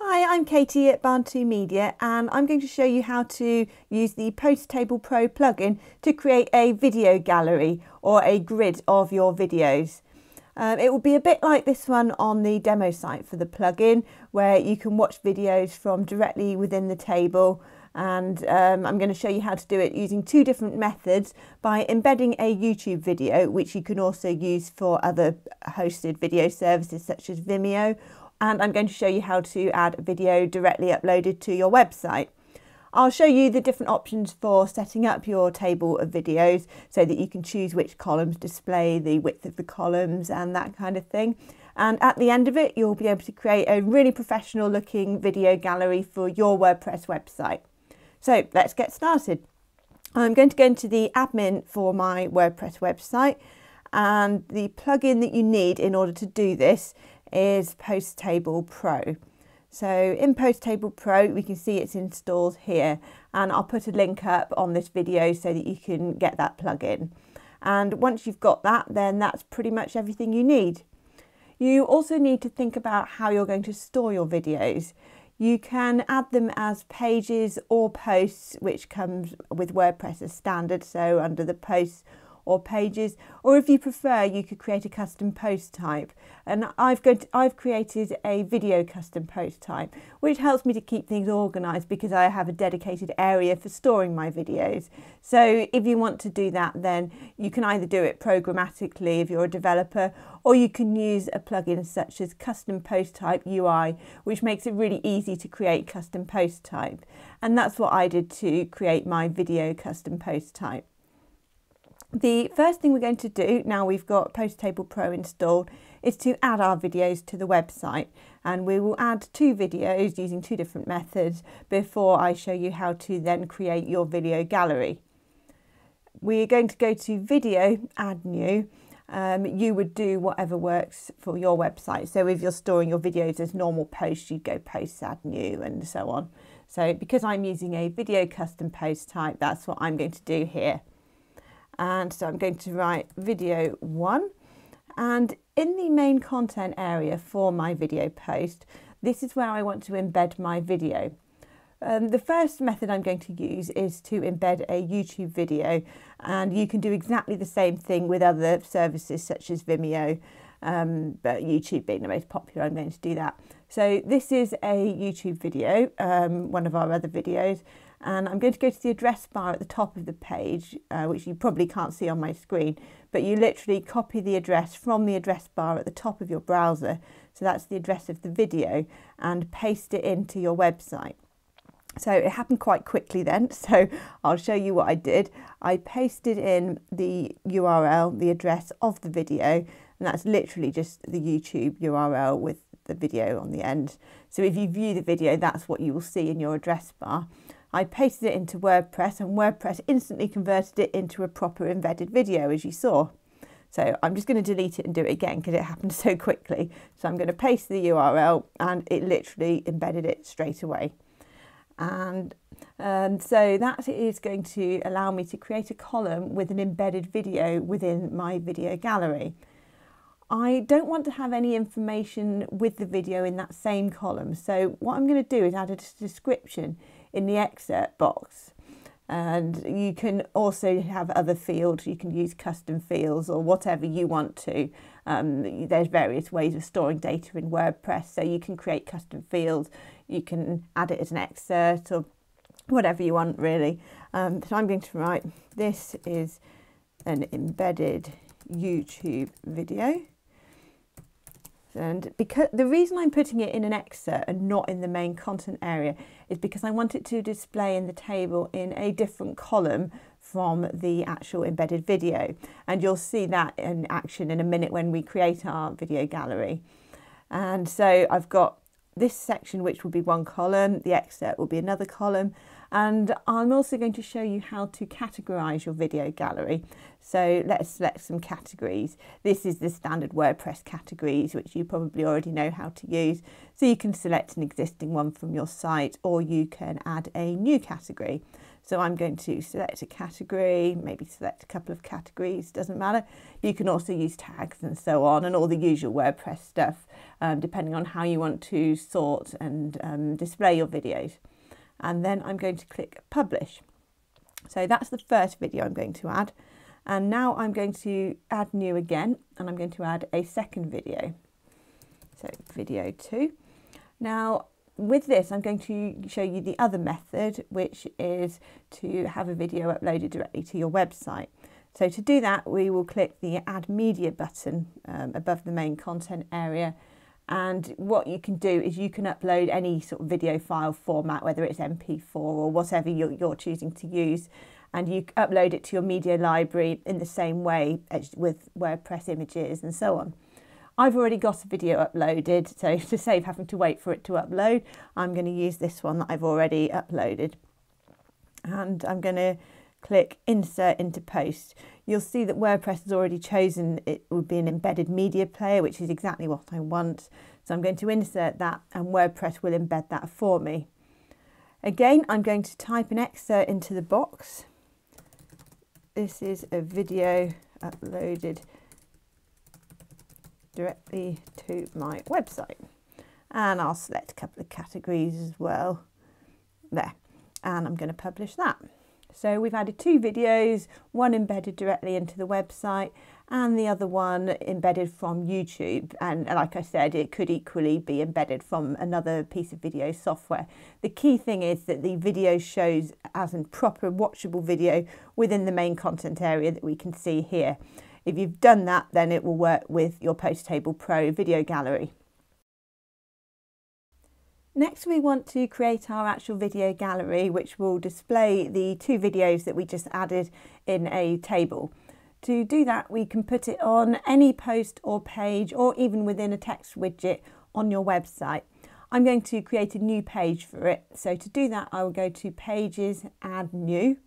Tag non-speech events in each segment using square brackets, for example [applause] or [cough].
Hi, I'm Katie at Barn2 Media and I'm going to show you how to use the Posts Table Pro plugin to create a video gallery or a grid of your videos. Um, it will be a bit like this one on the demo site for the plugin where you can watch videos from directly within the table and um, I'm going to show you how to do it using two different methods by embedding a YouTube video which you can also use for other hosted video services such as Vimeo and I'm going to show you how to add a video directly uploaded to your website. I'll show you the different options for setting up your table of videos so that you can choose which columns display, the width of the columns and that kind of thing. And at the end of it, you'll be able to create a really professional looking video gallery for your WordPress website. So let's get started. I'm going to go into the admin for my WordPress website and the plugin that you need in order to do this is Posts Table Pro. So in Posts Table Pro, we can see it's installed here and I'll put a link up on this video so that you can get that plugin. And once you've got that, then that's pretty much everything you need. You also need to think about how you're going to store your videos. You can add them as pages or posts, which comes with WordPress as standard. So under the posts or pages, or if you prefer, you could create a custom post type. And I've, got, I've created a video custom post type, which helps me to keep things organized because I have a dedicated area for storing my videos. So if you want to do that, then you can either do it programmatically if you're a developer, or you can use a plugin such as custom post type UI, which makes it really easy to create custom post type. And that's what I did to create my video custom post type. The first thing we're going to do now we've got Posts Table Pro installed is to add our videos to the website and we will add two videos using two different methods before I show you how to then create your video gallery. We're going to go to video, add new. Um, you would do whatever works for your website. So if you're storing your videos as normal posts, you'd go post, add new and so on. So because I'm using a video custom post type, that's what I'm going to do here and so I'm going to write video one and in the main content area for my video post this is where I want to embed my video. Um, the first method I'm going to use is to embed a YouTube video and you can do exactly the same thing with other services such as Vimeo um, but YouTube being the most popular I'm going to do that. So this is a YouTube video, um, one of our other videos and I'm going to go to the address bar at the top of the page, uh, which you probably can't see on my screen, but you literally copy the address from the address bar at the top of your browser, so that's the address of the video, and paste it into your website. So it happened quite quickly then, [laughs] so I'll show you what I did. I pasted in the URL, the address of the video, and that's literally just the YouTube URL with the video on the end. So if you view the video, that's what you will see in your address bar. I pasted it into WordPress and WordPress instantly converted it into a proper embedded video as you saw. So I'm just going to delete it and do it again because it happened [laughs] so quickly. So I'm going to paste the URL and it literally embedded it straight away. And um, so that is going to allow me to create a column with an embedded video within my video gallery. I don't want to have any information with the video in that same column. So what I'm going to do is add a description in the excerpt box. And you can also have other fields. You can use custom fields or whatever you want to. Um, there's various ways of storing data in WordPress. So you can create custom fields. You can add it as an excerpt or whatever you want really. Um, so I'm going to write, this is an embedded YouTube video. And because the reason I'm putting it in an excerpt and not in the main content area is because I want it to display in the table in a different column from the actual embedded video. And you'll see that in action in a minute when we create our video gallery. And so I've got this section, which will be one column, the excerpt will be another column, and I'm also going to show you how to categorize your video gallery. So let's select some categories. This is the standard WordPress categories, which you probably already know how to use. So you can select an existing one from your site or you can add a new category. So I'm going to select a category, maybe select a couple of categories, doesn't matter. You can also use tags and so on and all the usual WordPress stuff, um, depending on how you want to sort and um, display your videos. And then I'm going to click publish. So that's the first video I'm going to add. And now I'm going to add new again, and I'm going to add a second video. So video two. Now, with this, I'm going to show you the other method, which is to have a video uploaded directly to your website. So to do that, we will click the Add Media button um, above the main content area. And what you can do is you can upload any sort of video file format, whether it's MP4 or whatever you're, you're choosing to use, and you upload it to your media library in the same way as with WordPress images and so on. I've already got a video uploaded, so [laughs] to save having to wait for it to upload, I'm going to use this one that I've already uploaded. And I'm going to click Insert into Post. You'll see that WordPress has already chosen it would be an embedded media player, which is exactly what I want. So I'm going to insert that and WordPress will embed that for me. Again, I'm going to type an excerpt into the box. This is a video uploaded directly to my website. And I'll select a couple of categories as well. There. And I'm going to publish that. So we've added two videos, one embedded directly into the website and the other one embedded from YouTube. And like I said, it could equally be embedded from another piece of video software. The key thing is that the video shows as a proper watchable video within the main content area that we can see here. If you've done that, then it will work with your Posts Table Pro video gallery. Next, we want to create our actual video gallery, which will display the two videos that we just added in a table. To do that, we can put it on any post or page, or even within a text widget on your website. I'm going to create a new page for it. So to do that, I will go to Pages, Add New,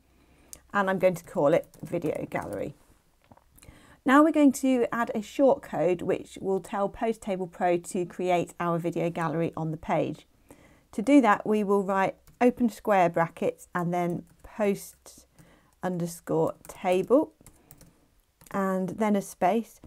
and I'm going to call it Video Gallery. Now we're going to add a shortcode which will tell Posts Table Pro to create our video gallery on the page. To do that we will write open square brackets and then post underscore table and then a space.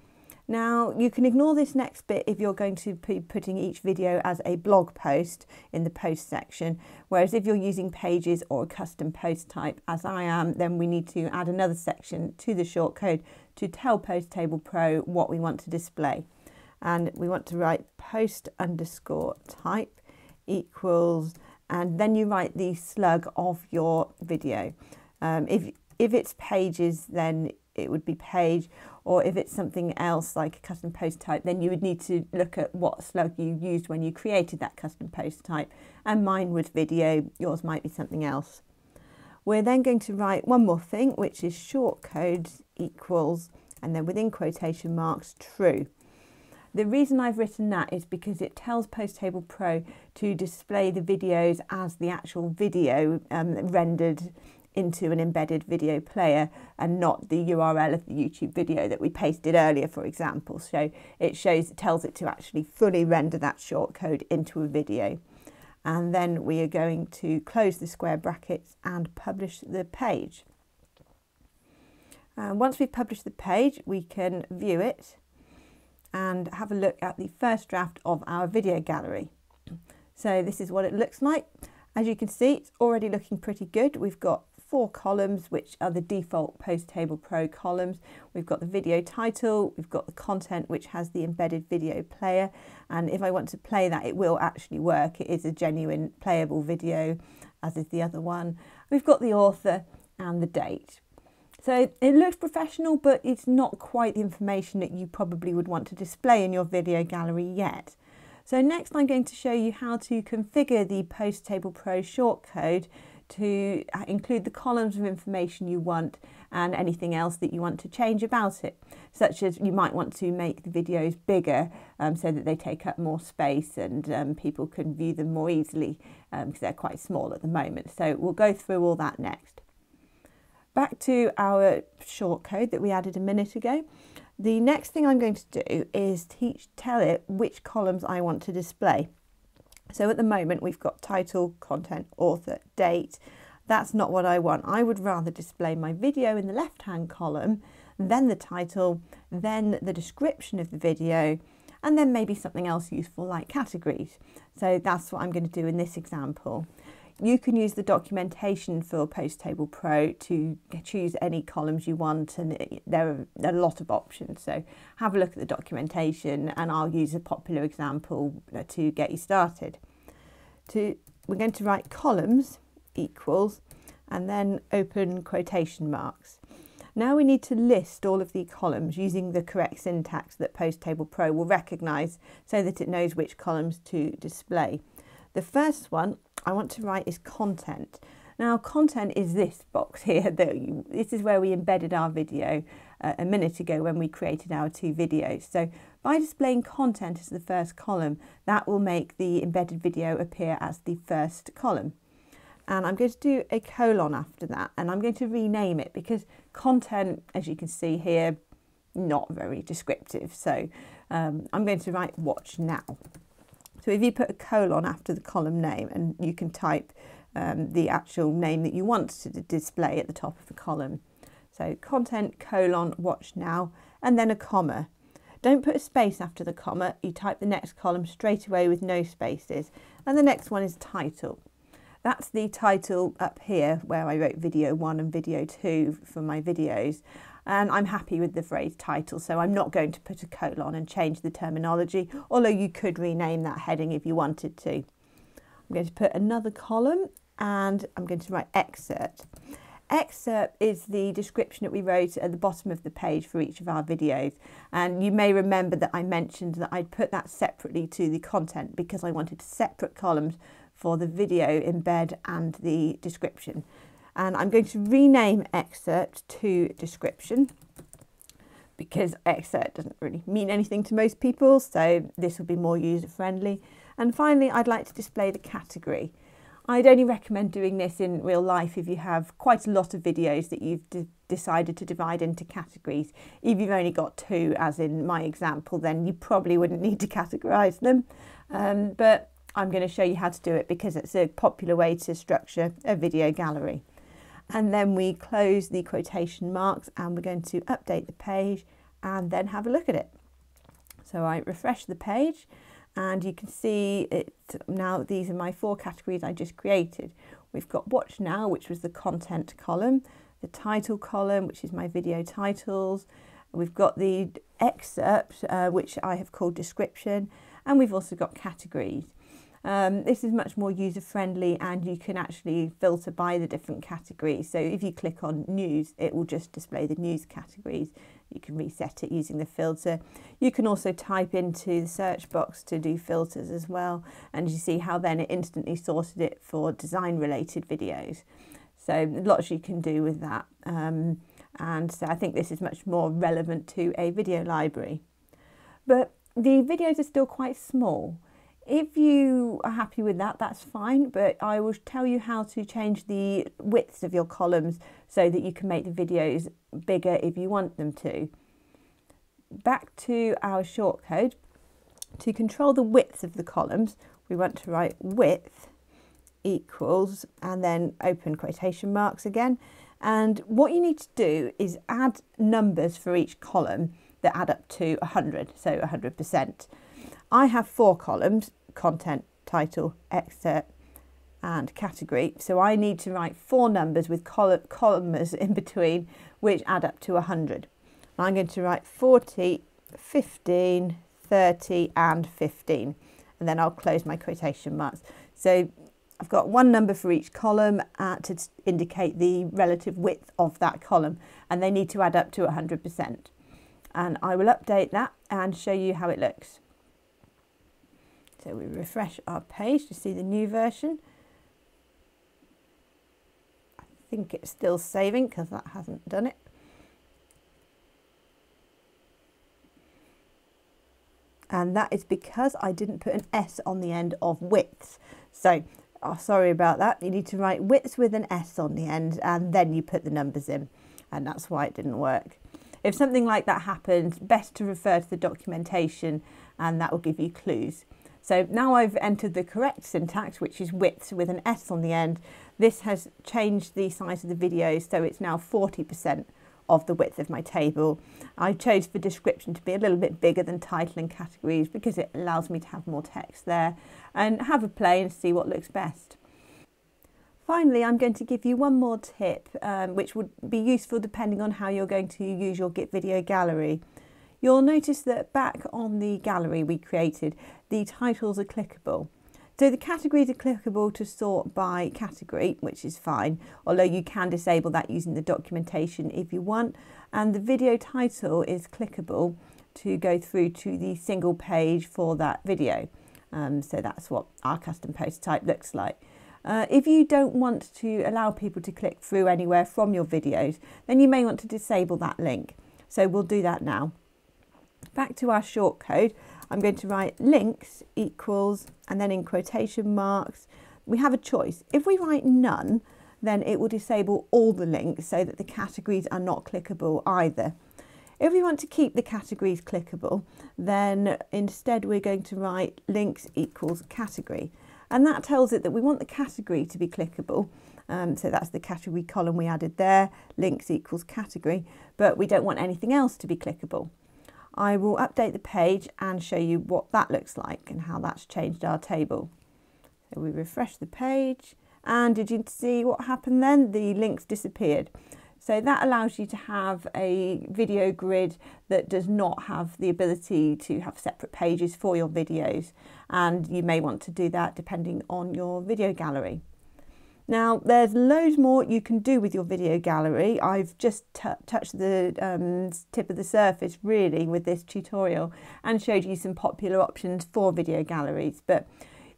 Now you can ignore this next bit if you're going to be putting each video as a blog post in the post section, whereas if you're using pages or a custom post type as I am, then we need to add another section to the shortcode to tell Posts Table Pro what we want to display. And we want to write post underscore type equals, and then you write the slug of your video. Um, if, if it's pages, then it would be page or if it's something else like a custom post type then you would need to look at what slug you used when you created that custom post type and mine was video yours might be something else we're then going to write one more thing which is short code equals and then within quotation marks true the reason I've written that is because it tells Posts Table Pro to display the videos as the actual video um, rendered into an embedded video player and not the URL of the YouTube video that we pasted earlier, for example. So it shows, it tells it to actually fully render that shortcode into a video. And then we are going to close the square brackets and publish the page. And once we've published the page, we can view it and have a look at the first draft of our video gallery. [clears throat] So this is what it looks like. As you can see, it's already looking pretty good. We've got four columns, which are the default Posts Table Pro columns. We've got the video title, we've got the content, which has the embedded video player. And if I want to play that, it will actually work. It is a genuine playable video, as is the other one. We've got the author and the date. So it looks professional, but it's not quite the information that you probably would want to display in your video gallery yet. So next I'm going to show you how to configure the Posts Table Pro shortcode to uh, include the columns of information you want and anything else that you want to change about it, such as you might want to make the videos bigger um, so that they take up more space and um, people can view them more easily because um, they're quite small at the moment. So we'll go through all that next. Back to our shortcode that we added a minute ago. The next thing I'm going to do is teach, tell it which columns I want to display. So at the moment we've got title, content, author, date. That's not what I want. I would rather display my video in the left hand column, then the title, then the description of the video, and then maybe something else useful like categories. So that's what I'm going to do in this example. You can use the documentation for Posts Table Pro to choose any columns you want, and there are, a lot of options. So have a look at the documentation, and I'll use a popular example uh, to get you started. To we're going to write columns equals and then open quotation marks. Now we need to list all of the columns using the correct syntax that Posts Table Pro will recognise so that it knows which columns to display. The first one I want to write is content. Now content is this box [laughs] here. That you, this is where we embedded our video uh, a minute ago when we created our two videos. So by displaying content as the first column, that will make the embedded video appear as the first column and I'm going to do a colon after that and I'm going to rename it because content as you can see here not very descriptive so um, I'm going to write watch now so if you put a colon after the column name and you can type um, the actual name that you want to display at the top of the column. So content colon watch now and then a comma. Don't put a space after the comma. You type the next column straight away with no spaces and the next one is title. That's the title up here where I wrote video one and video two for my videos. And I'm happy with the phrase title, so I'm not going to put a colon and change the terminology, although you could rename that heading if you wanted to. I'm going to put another column and I'm going to write excerpt. Excerpt is the description that we wrote at the bottom of the page for each of our videos. And you may remember that I mentioned that I'd put that separately to the content because I wanted separate columns for the video embed and the description. And I'm going to rename excerpt to description because excerpt doesn't really mean anything to most people, so this will be more user friendly. And finally, I'd like to display the category. I'd only recommend doing this in real life if you have quite a lot of videos that you've decided to divide into categories. If you've only got two, as in my example, then you probably wouldn't need to categorise them. Um, but I'm going to show you how to do it because it's a popular way to structure a video gallery. And then we close the quotation marks and we're going to update the page and then have a look at it. So I refresh the page and you can see it now these are my four categories I just created. We've got watch now which was the content column, the title column which is my video titles, we've got the excerpt uh, which I have called description and we've also got categories. Um, this is much more user friendly and you can actually filter by the different categories. So if you click on news, it will just display the news categories. You can reset it using the filter. You can also type into the search box to do filters as well. And you see how then it instantly sorted it for design related videos. So lots you can do with that. Um, and so I think this is much more relevant to a video library. But the videos are still quite small. If you are happy with that, that's fine, but I will tell you how to change the widths of your columns so that you can make the videos bigger if you want them to. Back to our shortcode. To control the width of the columns, we want to write width equals and then open quotation marks again. And what you need to do is add numbers for each column that add up to 100, so 100%. I have four columns, content, title, excerpt and category. So I need to write four numbers with col columns in between which add up to 100. I'm going to write 40, 15, 30 and 15 and then I'll close my quotation marks. So I've got one number for each column uh, to indicate the relative width of that column and they need to add up to 100%. And I will update that and show you how it looks. So we refresh our page to see the new version. I think it's still saving because that hasn't done it. And that is because I didn't put an S on the end of width. So, oh, sorry about that. You need to write width with an S on the end and then you put the numbers in. And that's why it didn't work. If something like that happens, best to refer to the documentation and that will give you clues. So now I've entered the correct syntax, which is width with an S on the end. This has changed the size of the video, so it's now 40% of the width of my table. I chose for description to be a little bit bigger than title and categories because it allows me to have more text there and have a play and see what looks best. Finally, I'm going to give you one more tip, um, which would be useful depending on how you're going to use your Git video gallery. You'll notice that back on the gallery we created, the titles are clickable. So the categories are clickable to sort by category, which is fine, although you can disable that using the documentation if you want. And the video title is clickable to go through to the single page for that video. Um, so that's what our custom post type looks like. Uh, if you don't want to allow people to click through anywhere from your videos, then you may want to disable that link. So we'll do that now back to our shortcode, I'm going to write links equals, and then in quotation marks, we have a choice. If we write none, then it will disable all the links so that the categories are not clickable either. If we want to keep the categories clickable, then instead we're going to write links equals category. And that tells it that we want the category to be clickable. Um, so that's the category column we added there, links equals category, but we don't want anything else to be clickable. I will update the page and show you what that looks like and how that's changed our table. So we refresh the page and did you see what happened then? The links disappeared. So that allows you to have a video grid that does not have the ability to have separate pages for your videos. And you may want to do that depending on your video gallery. Now, there's loads more you can do with your video gallery. I've just touched the um, tip of the surface really with this tutorial and showed you some popular options for video galleries, but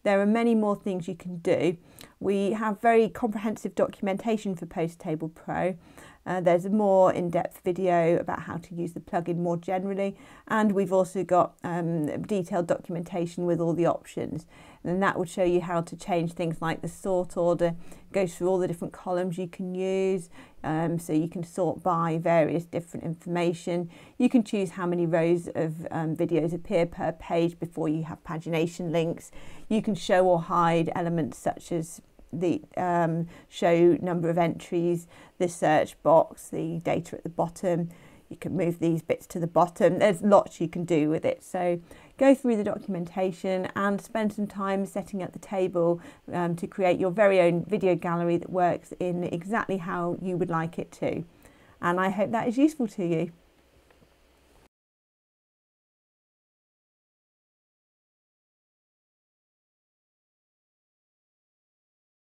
there are many more things you can do. We have very comprehensive documentation for Posts Table Pro uh, there's a more in-depth video about how to use the plugin more generally and we've also got um, detailed documentation with all the options. And that would show you how to change things like the sort order goes through all the different columns you can use um, so you can sort by various different information. You can choose how many rows of um, videos appear per page before you have pagination links. You can show or hide elements such as the um, show number of entries, the search box, the data at the bottom. You can move these bits to the bottom. There's lots you can do with it. So go through the documentation and spend some time setting up the table um, to create your very own video gallery that works in exactly how you would like it to. And I hope that is useful to you.